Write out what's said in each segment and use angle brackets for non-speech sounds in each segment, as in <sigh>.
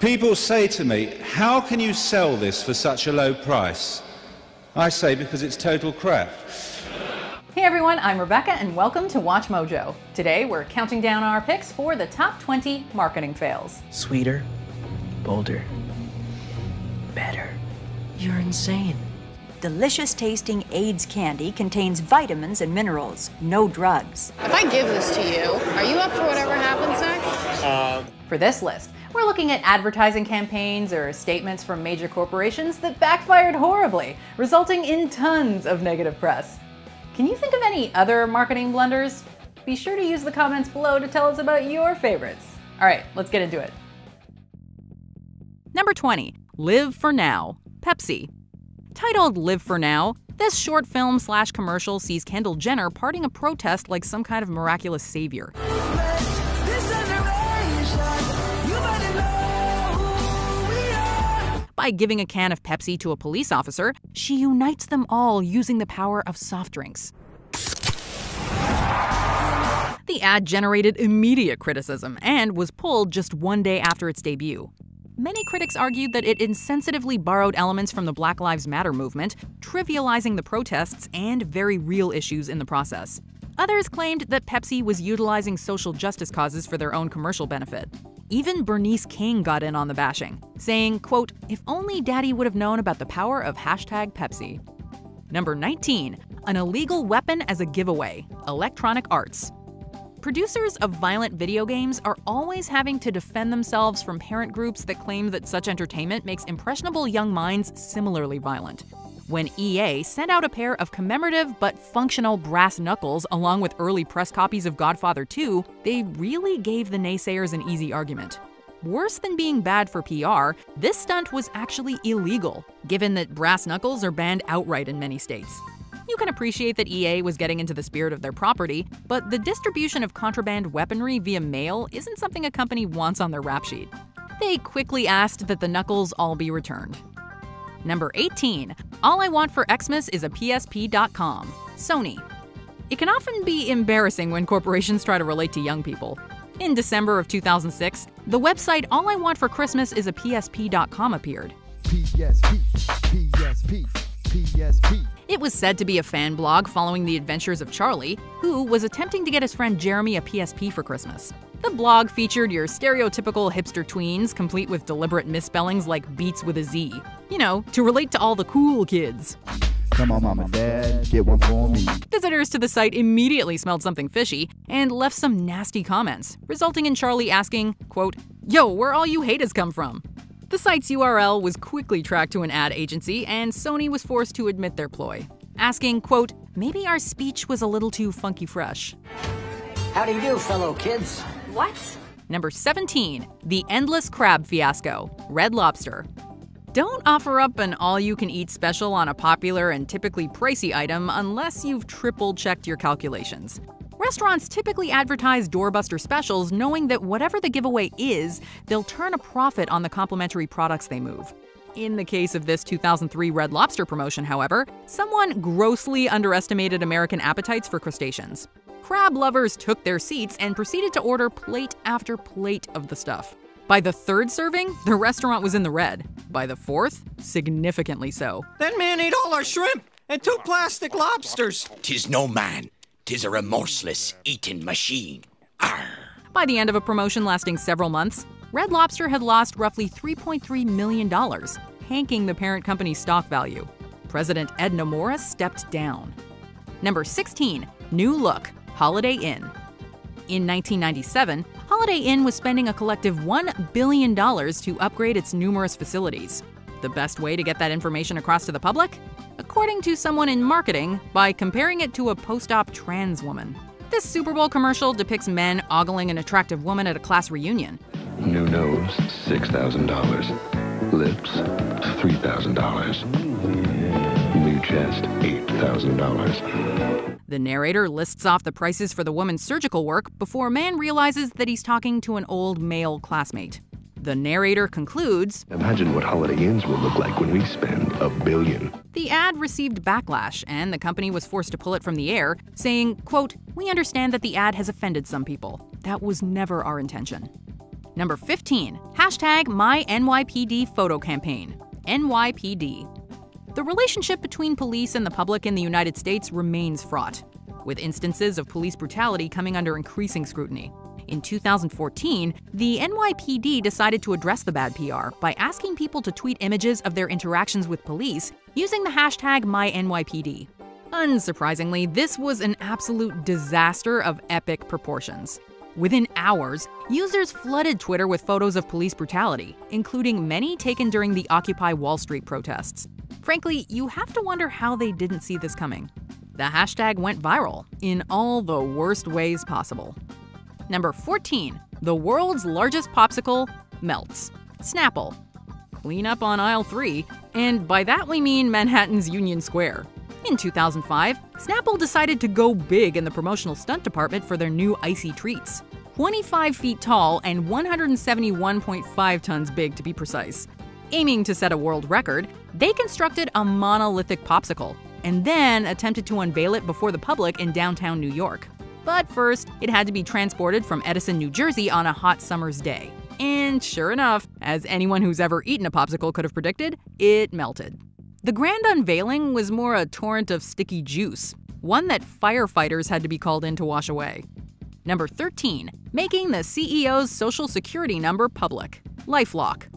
People say to me, How can you sell this for such a low price? I say, Because it's total crap. Hey everyone, I'm Rebecca and welcome to Watch Mojo. Today we're counting down our picks for the top 20 marketing fails. Sweeter, bolder, better. You're insane. Delicious tasting Ayds candy contains vitamins and minerals, no drugs. If I give this to you, are you up for whatever happens next? Um, For this list, we're looking at advertising campaigns or statements from major corporations that backfired horribly, resulting in tons of negative press. Can you think of any other marketing blunders? Be sure to use the comments below to tell us about your favorites. All right, let's get into it. Number 20, Live for Now, Pepsi. Titled Live for Now, this short film slash commercial sees Kendall Jenner parting a protest like some kind of miraculous savior. By giving a can of Pepsi to a police officer, she unites them all using the power of soft drinks. The ad generated immediate criticism and was pulled just one day after its debut. Many critics argued that it insensitively borrowed elements from the Black Lives Matter movement, trivializing the protests and very real issues in the process. Others claimed that Pepsi was utilizing social justice causes for their own commercial benefit. Even Bernice King got in on the bashing, saying, quote, if only daddy would have known about the power of hashtag Pepsi. Number 19, an illegal weapon as a giveaway, Electronic Arts. Producers of violent video games are always having to defend themselves from parent groups that claim that such entertainment makes impressionable young minds similarly violent. When EA sent out a pair of commemorative but functional brass knuckles along with early press copies of Godfather 2, they really gave the naysayers an easy argument. Worse than being bad for PR, this stunt was actually illegal, given that brass knuckles are banned outright in many states. You can appreciate that EA was getting into the spirit of their property, but the distribution of contraband weaponry via mail isn't something a company wants on their rap sheet. They quickly asked that the knuckles all be returned. Number 18. All I want for Xmas is a PSP.com. Sony. It can often be embarrassing when corporations try to relate to young people. In December of 2006, the website All I Want for Christmas is a PSP.com appeared. PSP, PSP, PSP. It was said to be a fan blog following the adventures of Charlie, who was attempting to get his friend Jeremy a PSP for Christmas. The blog featured your stereotypical hipster tweens, complete with deliberate misspellings like beats with a Z. You know, to relate to all the cool kids. Come on, mom and dad, get one for me. Visitors to the site immediately smelled something fishy and left some nasty comments, resulting in Charlie asking, quote, Yo, where all you haters come from? The site's URL was quickly tracked to an ad agency, and Sony was forced to admit their ploy, asking, quote, maybe our speech was a little too funky fresh. How do you do, fellow kids? What? Number 17, The Endless Crab Fiasco, Red Lobster. Don't offer up an all you can eat special on a popular and typically pricey item unless you've triple checked your calculations. Restaurants typically advertise doorbuster specials knowing that whatever the giveaway is, they'll turn a profit on the complimentary products they move. In the case of this 2003 Red Lobster promotion, however, someone grossly underestimated American appetites for crustaceans. Crab lovers took their seats and proceeded to order plate after plate of the stuff. By the third serving, the restaurant was in the red. By the fourth, significantly so. That man ate all our shrimp and two plastic lobsters. Tis no man, tis a remorseless eating machine. Arr. By the end of a promotion lasting several months, Red Lobster had lost roughly $3.3 million, hanking the parent company's stock value. President Ed Morris stepped down. Number 16, New Look, Holiday Inn. In 1997, Holiday Inn was spending a collective $1 billion to upgrade its numerous facilities. The best way to get that information across to the public? According to someone in marketing, by comparing it to a post op trans woman. This Super Bowl commercial depicts men ogling an attractive woman at a class reunion. New nose, $6,000. Lips, $3,000. New chest, $8,000. The narrator lists off the prices for the woman's surgical work before a man realizes that he's talking to an old male classmate. The narrator concludes Imagine what Holiday Inns will look like when we spend a billion. The ad received backlash, and the company was forced to pull it from the air, saying, quote, We understand that the ad has offended some people. That was never our intention. Number 15, hashtag MyNYPD photo campaign. NYPD. The relationship between police and the public in the United States remains fraught, with instances of police brutality coming under increasing scrutiny. In 2014, the NYPD decided to address the bad PR by asking people to tweet images of their interactions with police using the hashtag MyNYPD. Unsurprisingly, this was an absolute disaster of epic proportions. Within hours, users flooded Twitter with photos of police brutality, including many taken during the Occupy Wall Street protests. Frankly, you have to wonder how they didn't see this coming. The hashtag went viral in all the worst ways possible. Number 14. The world's largest popsicle melts. Snapple. Clean up on aisle 3, and by that we mean Manhattan's Union Square. In 2005, Snapple decided to go big in the promotional stunt department for their new icy treats. 25 feet tall and 171.5 tons big to be precise. Aiming to set a world record, they constructed a monolithic popsicle and then attempted to unveil it before the public in downtown New York. But first, it had to be transported from Edison, New Jersey on a hot summer's day. And sure enough, as anyone who's ever eaten a popsicle could have predicted, it melted. The grand unveiling was more a torrent of sticky juice, one that firefighters had to be called in to wash away. Number 13, making the CEO's social security number public. Lifelock.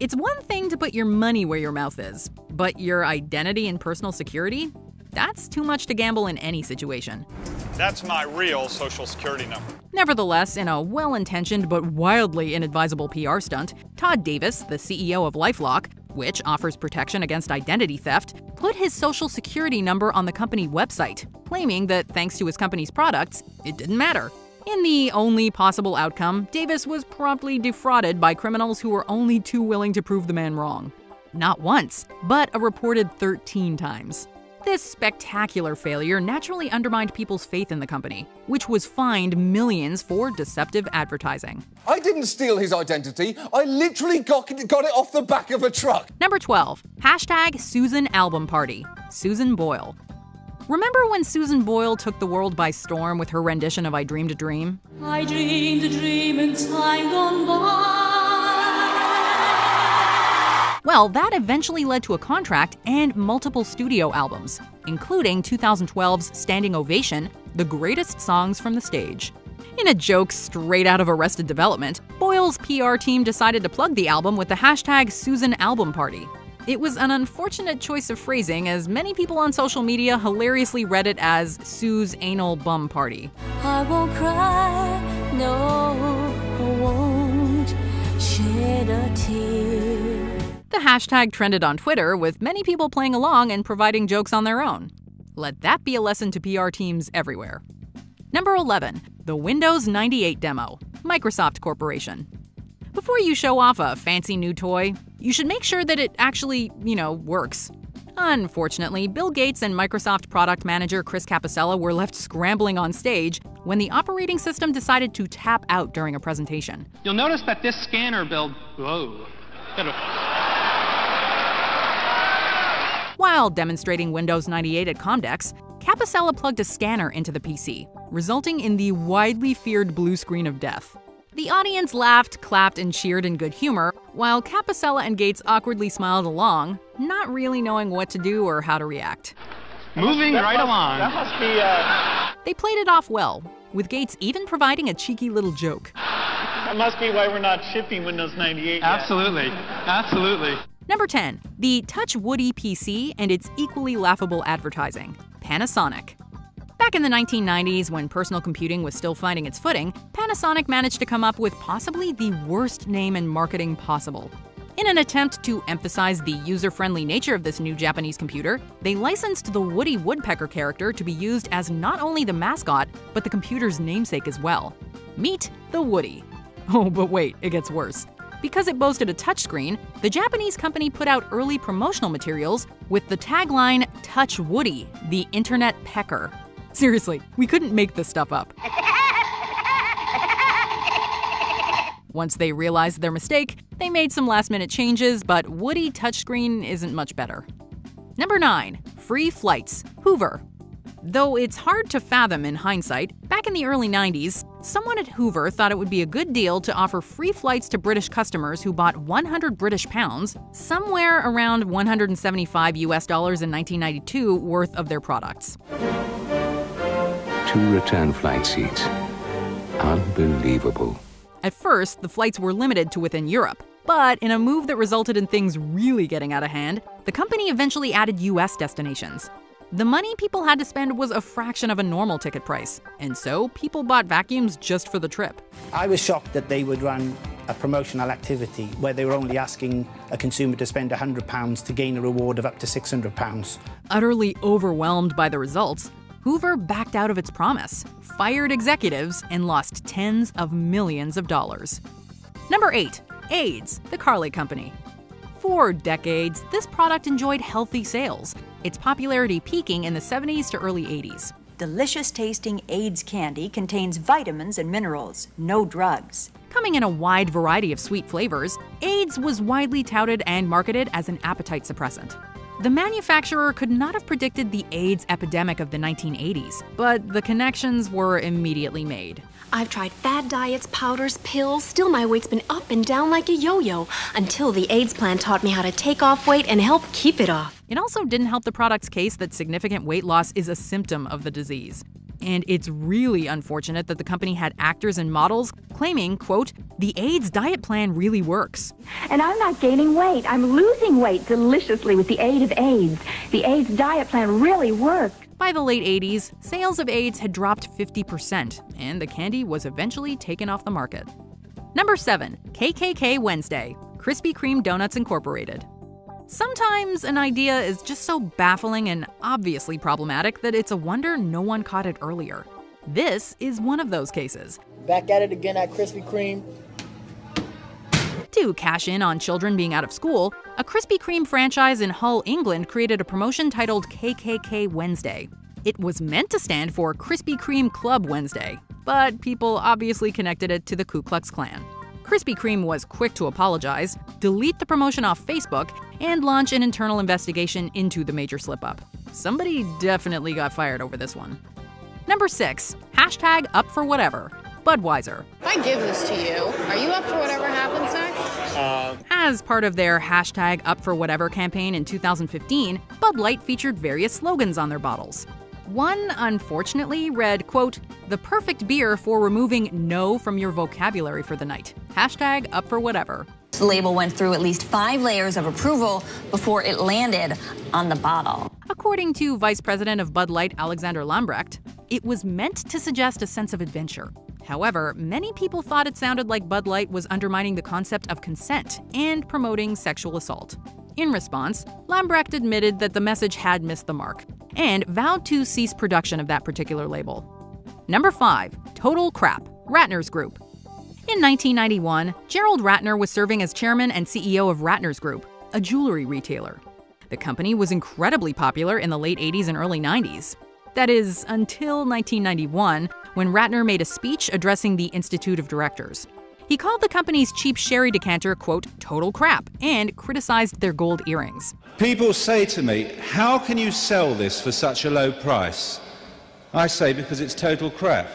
It's one thing to put your money where your mouth is, but your identity and personal security? That's too much to gamble in any situation. That's my real social security number. Nevertheless, in a well intentioned but wildly inadvisable PR stunt, Todd Davis, the CEO of Lifelock, which offers protection against identity theft, put his social security number on the company website, claiming that thanks to his company's products, it didn't matter. In the only possible outcome, Davis was promptly defrauded by criminals who were only too willing to prove the man wrong. Not once, but a reported 13 times. This spectacular failure naturally undermined people's faith in the company, which was fined millions for deceptive advertising. I didn't steal his identity. I literally got, got it off the back of a truck. Number 12, hashtag Susan Album Party. Susan Boyle. Remember when Susan Boyle took the world by storm with her rendition of I Dreamed a Dream? I dreamed a dream in time gone by. Well, that eventually led to a contract and multiple studio albums, including 2012's Standing Ovation, The Greatest Songs from the Stage. In a joke straight out of Arrested Development, Boyle's PR team decided to plug the album with the hashtag Susan Album Party. It was an unfortunate choice of phrasing, as many people on social media hilariously read it as Sue's Anal Bum Party. I won't cry, no, I won't shed a tear. The hashtag trended on Twitter, with many people playing along and providing jokes on their own. Let that be a lesson to PR teams everywhere. Number 11, the Windows 98 demo, Microsoft Corporation. Before you show off a fancy new toy, you should make sure that it actually, you know, works. Unfortunately, Bill Gates and Microsoft product manager Chris Capossela were left scrambling on stage when the operating system decided to tap out during a presentation. You'll notice that this scanner build. Whoa. While demonstrating Windows 98 at Comdex, Capossela plugged a scanner into the PC, resulting in the widely feared blue screen of death. The audience laughed, clapped, and cheered in good humor, while Capossela and Gates awkwardly smiled along, not really knowing what to do or how to react. Moving That right must- along. That must be, uh, They played it off well, with Gates even providing a cheeky little joke. that must be why we're not shipping Windows 98 yet. Absolutely. Absolutely. Number 10, the Touch Woody PC and its equally laughable advertising Panasonic. Back in the 1990s, when personal computing was still finding its footing, Panasonic managed to come up with possibly the worst name in marketing possible. In an attempt to emphasize the user friendly nature of this new Japanese computer, they licensed the Woody Woodpecker character to be used as not only the mascot, but the computer's namesake as well. Meet the Woody. <laughs> Oh, but wait, it gets worse. Because it boasted a touchscreen, the Japanese company put out early promotional materials with the tagline Touch Woody, the Internet Pecker. Seriously, we couldn't make this stuff up. Once they realized their mistake, they made some last minute changes, but Woody touchscreen isn't much better. Number 9. Free Flights Hoover. Though it's hard to fathom in hindsight, back in the early 90s, someone at Hoover thought it would be a good deal to offer free flights to British customers who bought 100 British pounds, somewhere around 175 US dollars in 1992 worth of their products. Two return flight seats. Unbelievable. At first, the flights were limited to within Europe, but in a move that resulted in things really getting out of hand, the company eventually added US destinations. The money people had to spend was a fraction of a normal ticket price, and so people bought vacuums just for the trip. I was shocked that they would run a promotional activity where they were only asking a consumer to spend £100 to gain a reward of up to £600. Utterly overwhelmed by the results, Hoover backed out of its promise, fired executives, and lost tens of millions of dollars. Number 8. Ayds, the Carlay Company. For decades, this product enjoyed healthy sales, its popularity peaking in the 70s to early 80s. Delicious tasting Ayds candy contains vitamins and minerals, no drugs. Coming in a wide variety of sweet flavors, Ayds was widely touted and marketed as an appetite suppressant. The manufacturer could not have predicted the AIDS epidemic of the 1980s, but the connections were immediately made. I've tried fad diets, powders, pills, still my weight's been up and down like a yo-yo until the Ayds plan taught me how to take off weight and help keep it off. It also didn't help the product's case that significant weight loss is a symptom of the disease. And it's really unfortunate that the company had actors and models claiming, quote, the Ayds diet plan really works. And I'm not gaining weight. I'm losing weight deliciously with the aid of Ayds. The Ayds diet plan really works. By the late 80s, sales of Ayds had dropped 50%, and the candy was eventually taken off the market. Number 7. KKK Wednesday Krispy Kreme Donuts Incorporated. Sometimes an idea is just so baffling and obviously problematic that it's a wonder no one caught it earlier. This is one of those cases. Back at it again at Krispy Kreme. To cash in on children being out of school, a Krispy Kreme franchise in Hull, England created a promotion titled KKK Wednesday. It was meant to stand for Krispy Kreme Club Wednesday, but people obviously connected it to the Ku Klux Klan. Krispy Kreme was quick to apologize, delete the promotion off Facebook, and launch an internal investigation into the major slip up. Somebody definitely got fired over this one. Number 6. Hashtag up for whatever. Budweiser. If I give this to you, are you up for whatever happens next? Uh, As part of their hashtag up for whatever campaign in 2015, Bud Light featured various slogans on their bottles. One, unfortunately, read, quote, the perfect beer for removing no from your vocabulary for the night. Hashtag up for whatever. The label went through at least five layers of approval before it landed on the bottle. According to Vice President of Bud Light, Alexander Lambrecht, it was meant to suggest a sense of adventure. However, many people thought it sounded like Bud Light was undermining the concept of consent and promoting sexual assault. In response, Lambrecht admitted that the message had missed the mark and vowed to cease production of that particular label. Number 5. Total Crap Ratner's Group. In 1991, Gerald Ratner was serving as chairman and CEO of Ratner's Group, a jewelry retailer. The company was incredibly popular in the late 80s and early 90s. That is, until 1991, when Ratner made a speech addressing the Institute of Directors. He called the company's cheap sherry decanter, quote, total crap, and criticized their gold earrings. People say to me, How can you sell this for such a low price? I say, Because it's total crap.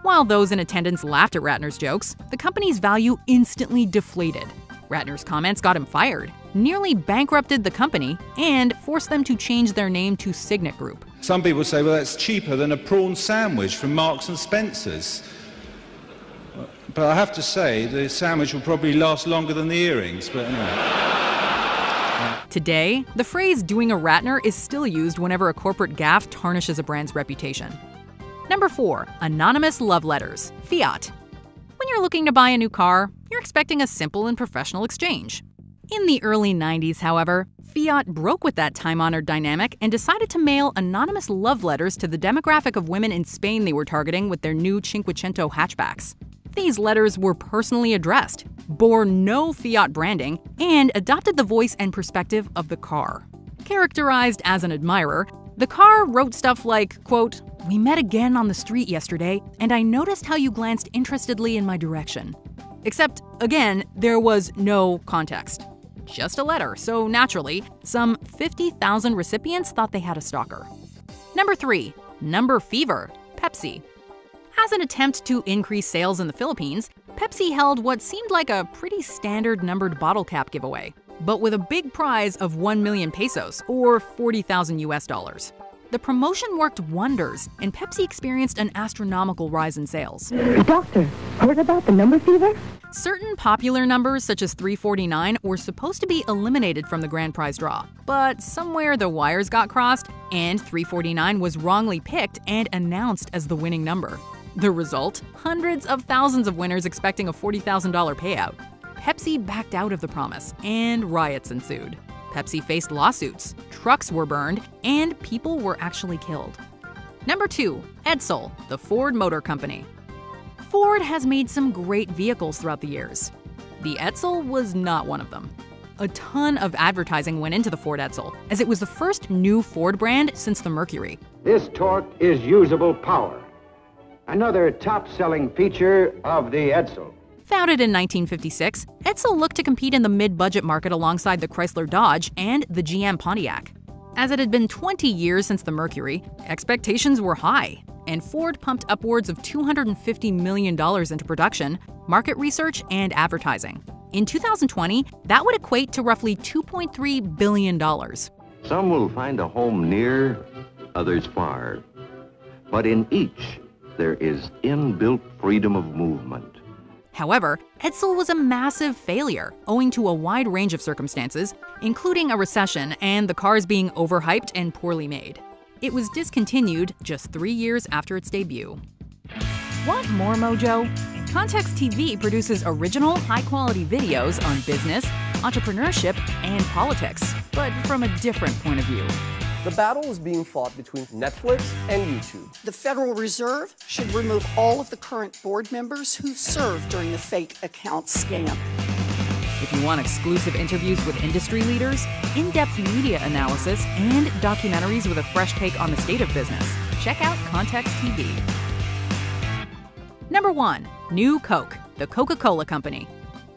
While those in attendance laughed at Ratner's jokes, the company's value instantly deflated. Ratner's comments got him fired, nearly bankrupted the company, and forced them to change their name to Signet Group. Some people say, well, that's cheaper than a prawn sandwich from Marks and Spencer's. But I have to say, the sandwich will probably last longer than the earrings, but anyway. Today, the phrase doing a Ratner is still used whenever a corporate gaffe tarnishes a brand's reputation. Number 4. Anonymous Love Letters Fiat. When you're looking to buy a new car, you're expecting a simple and professional exchange. In the early 90s, however, Fiat broke with that time honored dynamic and decided to mail anonymous love letters to the demographic of women in Spain they were targeting with their new Cinquecento hatchbacks. These letters were personally addressed, bore no Fiat branding, and adopted the voice and perspective of the car. Characterized as an admirer, the car wrote stuff like, quote, We met again on the street yesterday, and I noticed how you glanced interestedly in my direction. Except, again, there was no context. Just a letter, so naturally, some 50,000 recipients thought they had a stalker. Number 3. Number Fever, Pepsi. As an attempt to increase sales in the Philippines, Pepsi held what seemed like a pretty standard numbered bottle cap giveaway, but with a big prize of 1 million pesos, or 40,000 US dollars. The promotion worked wonders, and Pepsi experienced an astronomical rise in sales. Doctor, heard about the number fever? Certain popular numbers, such as 349, were supposed to be eliminated from the grand prize draw. But somewhere the wires got crossed, and 349 was wrongly picked and announced as the winning number. The result? Hundreds of thousands of winners expecting a $40,000 payout. Pepsi backed out of the promise, and riots ensued. Pepsi faced lawsuits, trucks were burned, and people were actually killed. Number 2. Edsel, the Ford Motor Company. Ford has made some great vehicles throughout the years. The Edsel was not one of them. A ton of advertising went into the Ford Edsel, as it was the first new Ford brand since the Mercury. This torque is usable power. Another top-selling feature of the Edsel. Founded in 1956, Edsel looked to compete in the mid-budget market alongside the Chrysler Dodge and the GM Pontiac. As it had been 20 years since the Mercury, expectations were high, and Ford pumped upwards of $250 million into production, market research, and advertising. In 2020, that would equate to roughly $2.3 billion. Some will find a home near, others far. But in each, there is inbuilt freedom of movement. However, Edsel was a massive failure, owing to a wide range of circumstances, including a recession and the cars being overhyped and poorly made. It was discontinued just three years after its debut. Want more mojo? Context TV produces original, high quality videos on business, entrepreneurship, and politics, but from a different point of view. The battle is being fought between Netflix and YouTube. The Federal Reserve should remove all of the current board members who served during the fake account scam. If you want exclusive interviews with industry leaders, in depth media analysis, and documentaries with a fresh take on the state of business, check out Context TV. Number 1. New Coke, the Coca Cola Company.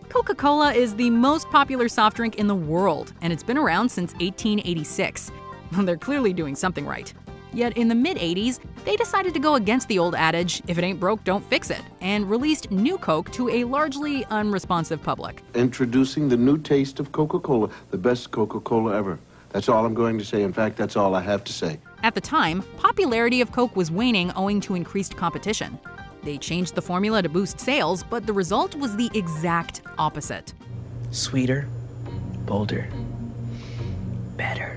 Coca Cola is the most popular soft drink in the world, and it's been around since 1886. <laughs> They're clearly doing something right. Yet in the mid 80s, they decided to go against the old adage, if it ain't broke, don't fix it, and released New Coke to a largely unresponsive public. Introducing the new taste of Coca Cola, the best Coca Cola ever. That's all I'm going to say. In fact, that's all I have to say. At the time, popularity of Coke was waning owing to increased competition. They changed the formula to boost sales, but the result was the exact opposite. Sweeter, bolder, better.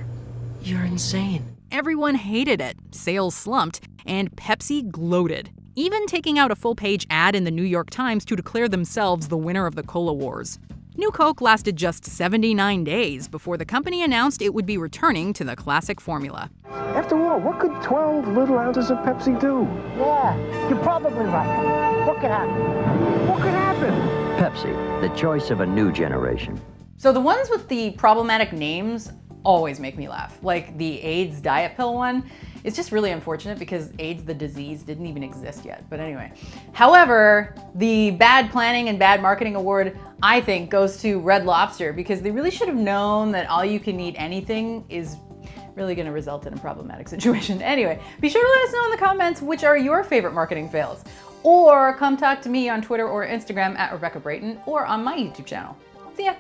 You're insane. Everyone hated it, sales slumped, and Pepsi gloated, even taking out a full page ad in the New York Times to declare themselves the winner of the Cola Wars. New Coke lasted just 79 days before the company announced it would be returning to the classic formula. After all, what could 12 little ounces of Pepsi do? Yeah, you're probably right. What could happen? What could happen? Pepsi, the choice of a new generation. So the ones with the problematic names always make me laugh. Like the Ayds diet pill one. It's just really unfortunate because AIDS, the disease, didn't even exist yet. But anyway. However, the bad planning and bad marketing award, I think, goes to Red Lobster because they really should have known that all you can eat anything is really going to result in a problematic <laughs> situation. Anyway, be sure to let us know in the comments which are your favorite marketing fails. Or come talk to me on Twitter or Instagram at Rebecca Brayton or on my YouTube channel. See ya!